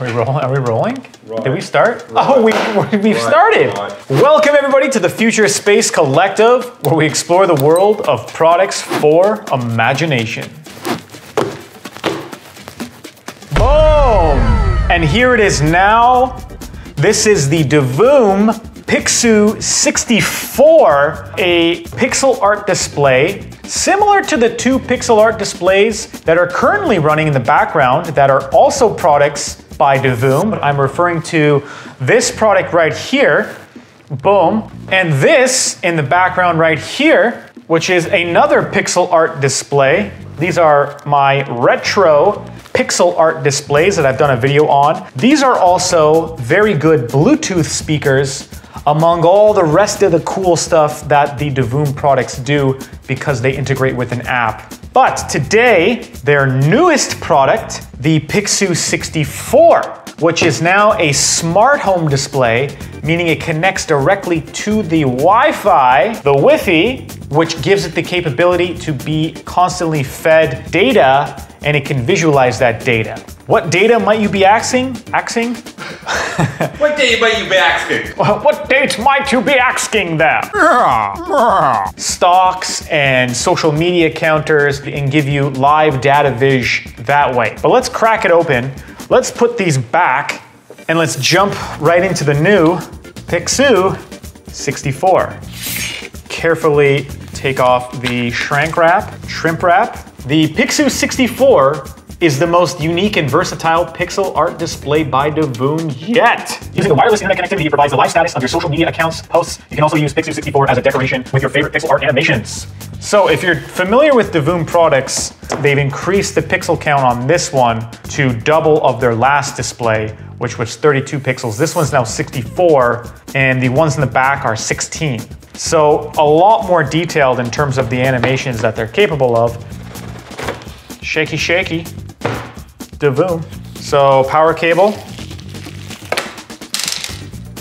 Are we rolling? Are we rolling? Right. Did we start? Oh, we, we've started. right. Welcome everybody to the Future Space Collective, where we explore the world of products for imagination. Boom! And here it is now. This is the Divoom Pixoo 64, a pixel art display similar to the two pixel art displays that are currently running in the background that are also products by Divoom. I'm referring to this product right here, boom, and this in the background right here, which is another pixel art display. These are my retro pixel art displays that I've done a video on. These are also very good Bluetooth speakers among all the rest of the cool stuff that the Divoom products do because they integrate with an app. But today, their newest product, the Pixoo 64, which is now a smart home display, meaning it connects directly to the Wi-Fi, the Wi-Fi, which gives it the capability to be constantly fed data and it can visualize that data. What data might you be asking? Asking? What day might you be asking? What date might you be asking them? Stocks and social media counters and give you live data viz that way. But let's crack it open. Let's put these back and let's jump right into the new Pixoo 64. Carefully take off the shrink wrap, shrimp wrap. The Pixoo 64 is the most unique and versatile pixel art display by Divoom yet. Using the wireless internet connectivity, provides the live status of your social media accounts, posts. You can also use Pixoo 64 as a decoration with your favorite pixel art animations. So if you're familiar with Divoom products, they've increased the pixel count on this one to double of their last display, which was 32 pixels. This one's now 64, and the ones in the back are 16. So a lot more detailed in terms of the animations that they're capable of. Shaky, shaky. Divoom. So power cable,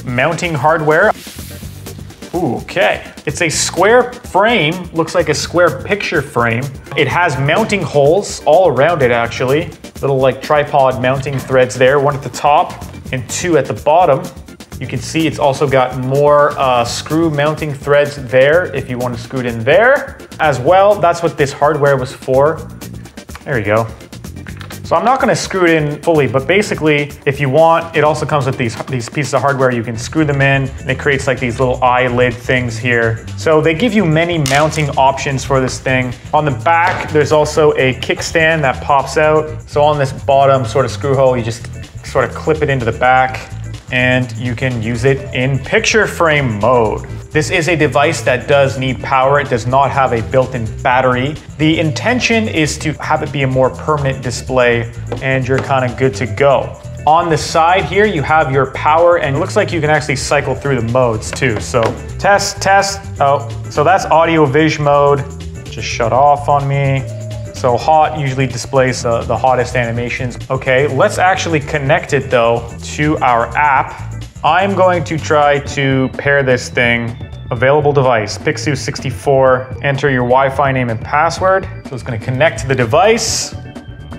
mounting hardware. Okay. It's a square frame, looks like a square picture frame. It has mounting holes all around it actually. Little like tripod mounting threads there, one at the top and two at the bottom. You can see it's also got more uh, screw mounting threads there if you want to screw it in there. As well, that's what this hardware was for. There you go. So I'm not gonna screw it in fully, but basically, if you want, it also comes with these, these pieces of hardware. You can screw them in, and it creates like these little eyelid things here. So they give you many mounting options for this thing. On the back, there's also a kickstand that pops out. So on this bottom sort of screw hole, you just sort of clip it into the back, and you can use it in picture frame mode. This is a device that does need power. It does not have a built-in battery. The intention is to have it be a more permanent display and you're kind of good to go. On the side here, you have your power and it looks like you can actually cycle through the modes too. So test, test. Oh, so that's audio vis mode. Just shut off on me. So hot usually displays uh, the hottest animations. Okay, let's actually connect it though to our app. I'm going to try to pair this thing. Available device, Pixoo 64. Enter your Wi-Fi name and password. So it's gonna connect to the device.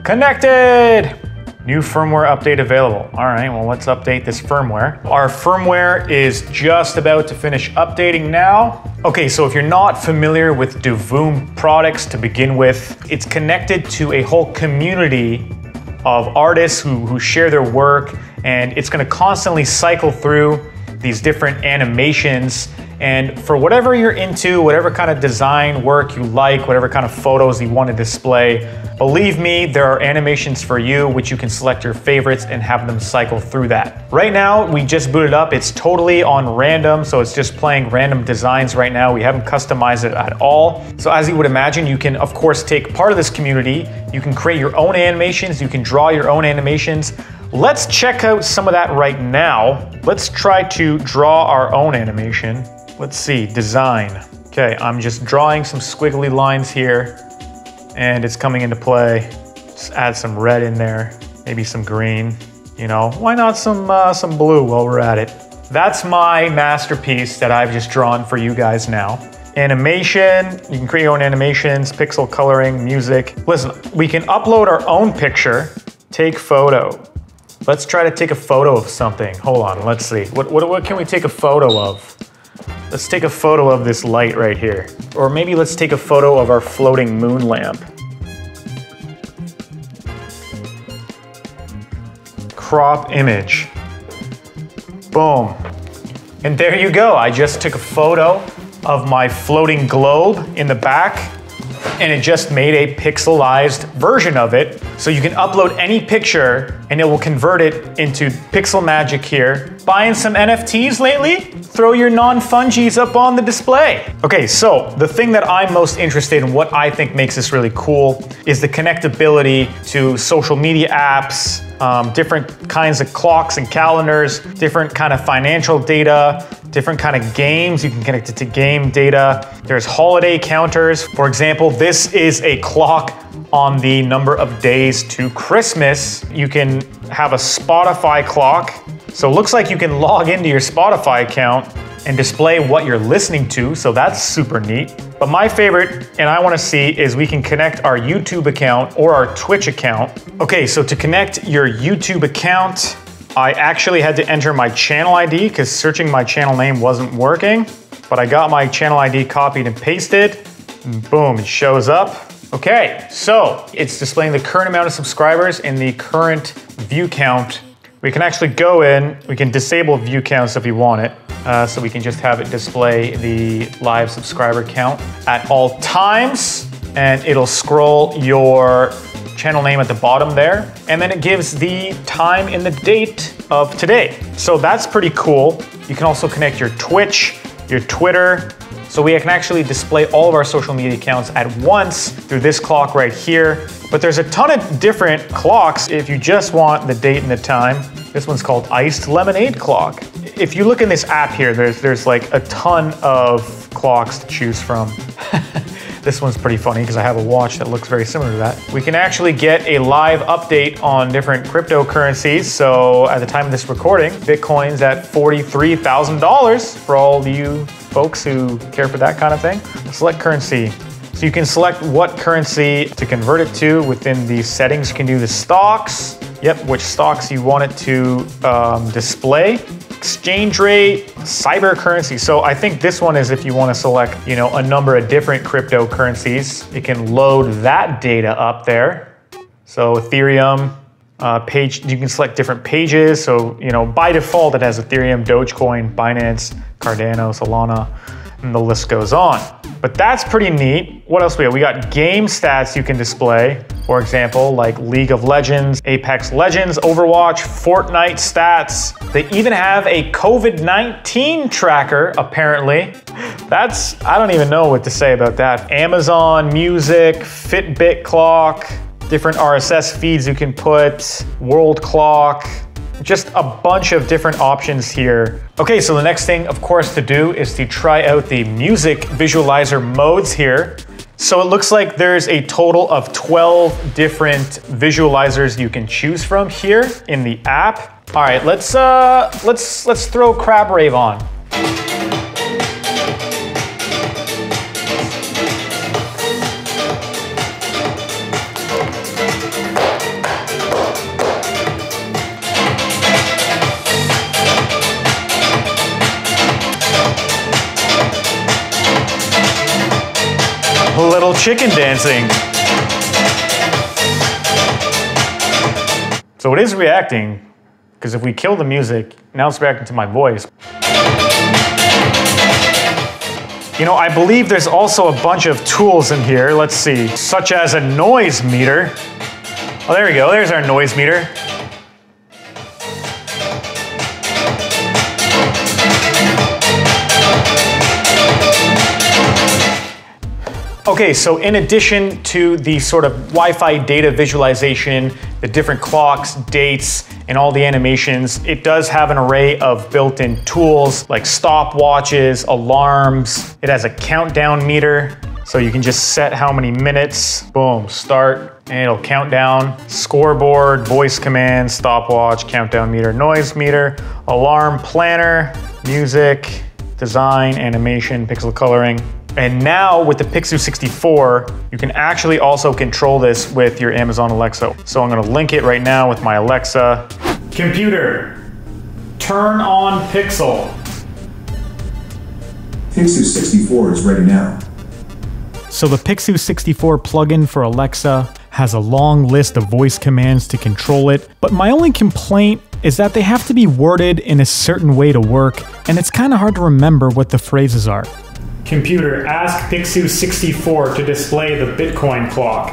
Connected! New firmware update available. All right, well, let's update this firmware. Our firmware is just about to finish updating now. Okay, so if you're not familiar with Divoom products to begin with, it's connected to a whole community of artists who, who share their work, and it's gonna constantly cycle through these different animations. And for whatever you're into, whatever kind of design work you like, whatever kind of photos you want to display, believe me, there are animations for you which you can select your favorites and have them cycle through that. Right now, we just booted up. It's totally on random, so it's just playing random designs right now. We haven't customized it at all. So as you would imagine, you can of course take part of this community. You can create your own animations. You can draw your own animations. Let's check out some of that right now. Let's try to draw our own animation. Let's see, design. Okay, I'm just drawing some squiggly lines here and it's coming into play. Just add some red in there, maybe some green, you know, why not some, uh, some blue while we're at it. That's my masterpiece that I've just drawn for you guys now. Animation, you can create your own animations, pixel coloring, music. Listen, we can upload our own picture, take photo. Let's try to take a photo of something. Hold on, let's see. What, what, what can we take a photo of? Let's take a photo of this light right here. Or maybe let's take a photo of our floating moon lamp. Crop image. Boom. And there you go. I just took a photo of my floating globe in the back and it just made a pixelized version of it. So you can upload any picture and it will convert it into pixel magic here. Buying some NFTs lately? Throw your non-fungies up on the display. Okay, so the thing that I'm most interested in, what I think makes this really cool, is the connectability to social media apps, um, different kinds of clocks and calendars, different kind of financial data, different kind of games. You can connect it to game data. There's holiday counters. For example, this is a clock on the number of days to Christmas. You can have a Spotify clock. So it looks like you can log into your Spotify account and display what you're listening to. So that's super neat. But my favorite, and I wanna see, is we can connect our YouTube account or our Twitch account. Okay, so to connect your YouTube account, I actually had to enter my channel ID because searching my channel name wasn't working. But I got my channel ID copied and pasted. Boom, it shows up. Okay, so it's displaying the current amount of subscribers and the current view count. We can actually go in, we can disable view counts if we want it. Uh, so we can just have it display the live subscriber count at all times and it'll scroll your channel name at the bottom there. And then it gives the time and the date of today. So that's pretty cool. You can also connect your Twitch, your Twitter. So we can actually display all of our social media accounts at once through this clock right here. But there's a ton of different clocks if you just want the date and the time. This one's called Iced Lemonade Clock. If you look in this app here, there's, there's like a ton of clocks to choose from. This one's pretty funny because I have a watch that looks very similar to that. We can actually get a live update on different cryptocurrencies. So at the time of this recording, Bitcoin's at $43,000 for all you folks who care for that kind of thing. Select currency. So you can select what currency to convert it to within the settings. You can do the stocks. Yep, which stocks you want it to um, display exchange rate, cyber currency. So I think this one is if you want to select, you know, a number of different cryptocurrencies, it can load that data up there. So Ethereum, uh, page, you can select different pages. So, you know, by default, it has Ethereum, Dogecoin, Binance, Cardano, Solana, and the list goes on. But that's pretty neat. What else we have? We got game stats you can display. For example, like League of Legends, Apex Legends, Overwatch, Fortnite stats. They even have a COVID-19 tracker, apparently. That's, I don't even know what to say about that. Amazon Music, Fitbit clock, different RSS feeds you can put, world clock, just a bunch of different options here. Okay, so the next thing, of course, to do is to try out the music visualizer modes here. So it looks like there's a total of 12 different visualizers you can choose from here in the app. All right, let's uh, let's let's throw Crab Rave on. Little chicken dancing. So it is reacting, because if we kill the music, now it's reacting to my voice. You know, I believe there's also a bunch of tools in here, let's see, such as a noise meter. Oh, there we go, there's our noise meter. Okay, so in addition to the sort of Wi-Fi data visualization, the different clocks, dates, and all the animations, it does have an array of built-in tools like stopwatches, alarms. It has a countdown meter, so you can just set how many minutes, boom, start, and it'll count down. Scoreboard, voice command, stopwatch, countdown meter, noise meter, alarm planner, music, design, animation, pixel coloring, and now with the Pixoo 64, you can actually also control this with your Amazon Alexa. So I'm gonna link it right now with my Alexa. Computer, turn on Pixel. Pixoo 64 is ready now. So the Pixoo 64 plugin for Alexa has a long list of voice commands to control it, but my only complaint is that they have to be worded in a certain way to work, and it's kind of hard to remember what the phrases are. Computer, ask Pixoo 64 to display the Bitcoin clock.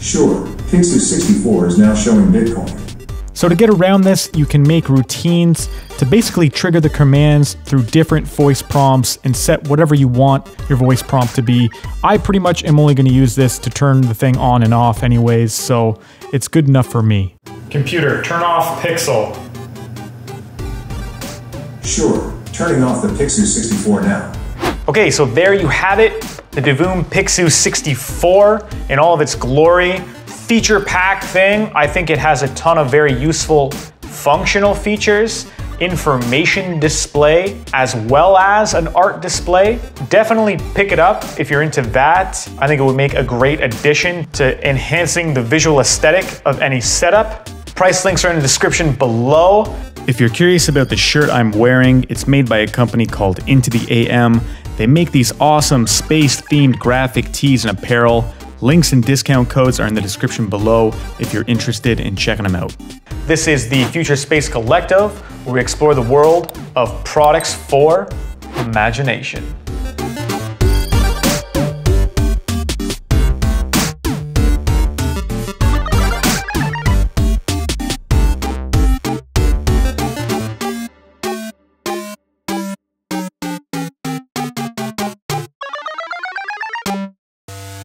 Sure, Pixoo 64 is now showing Bitcoin. So to get around this, you can make routines to basically trigger the commands through different voice prompts and set whatever you want your voice prompt to be. I pretty much am only going to use this to turn the thing on and off anyways, so it's good enough for me. Computer, turn off Pixel. Sure, turning off the Pixoo 64 now. Okay, so there you have it, the Divoom Pixu 64 in all of its glory. Feature pack thing, I think it has a ton of very useful functional features information display as well as an art display. Definitely pick it up if you're into that. I think it would make a great addition to enhancing the visual aesthetic of any setup. Price links are in the description below. If you're curious about the shirt I'm wearing, it's made by a company called Into the AM. They make these awesome space themed graphic tees and apparel. Links and discount codes are in the description below if you're interested in checking them out. This is the Future Space Collective, where we explore the world of products for imagination.